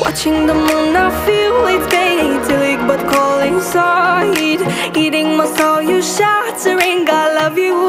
Watching the moon, I feel it's gating but calling inside. Eating my soul, you shattering, I love you.